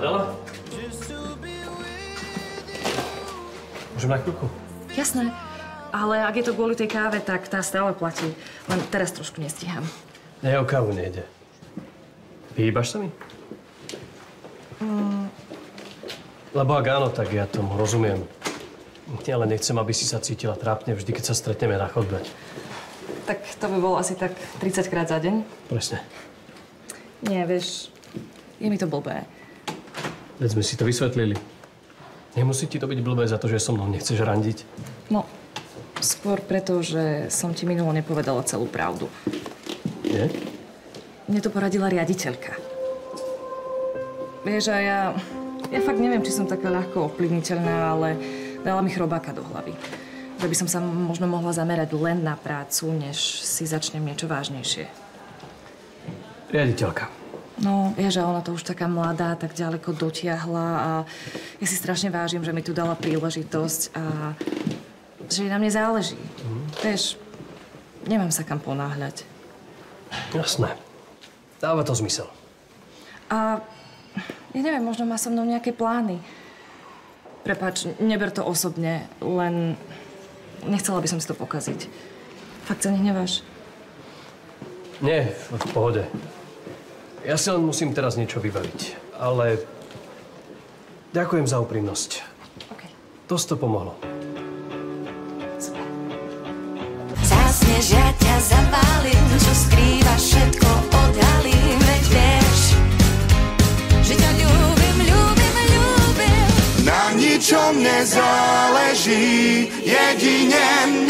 Adela? Môžem na chvíľku? Jasné. Ale ak je to kvôli tej káve, tak tá stále platí. Len teraz trošku nestíham. Ne, o kávu nejde. Vyhýbaš sa mi? Mm. Lebo ak áno, tak ja tomu rozumiem. Ja len nechcem, aby si sa cítila trápne vždy, keď sa stretneme na chodbe. Tak to by bolo asi tak 30 krát za deň. Presne. Nie, vieš, je mi to blbé. Veď sme si to vysvetlili. Nemusí ti to byť blbé za to, že so mnou nechceš randiť. No, skôr preto, že som ti minulo nepovedala celú pravdu. Nie? Mne to poradila riaditeľka. Vieš, a ja... Ja fakt neviem, či som taká ľahko ovplyvniteľná, ale dala mi chrobáka do hlavy. Že by som sa možno mohla zamerať len na prácu, než si začnem niečo vážnejšie. Riaditeľka. No, vieš, že ona to už taká mladá, tak ďaleko dotiahla a ja si strašne vážim, že mi tu dala príležitosť a že na mne záleží. Mm. Vieš, nemám sa kam ponáhľať. Jasné. Dáva to zmysel. A ja neviem, možno má so mnou nejaké plány. Prepač, neber to osobne, len nechcela by som si to pokaziť. Fakt sa nehneváš? Nie, v pohode. Ja si len musím teraz niečo vybaviť, ale ďakujem za úprimnosť. OK. Dosť to pomohlo. Super. Ja ťa zapálim, čo skrývaš, všetko odhalím, veď vieš, že ťa ľúbim, ľúbim, ľúbim. Na ničom nezáleží, jedine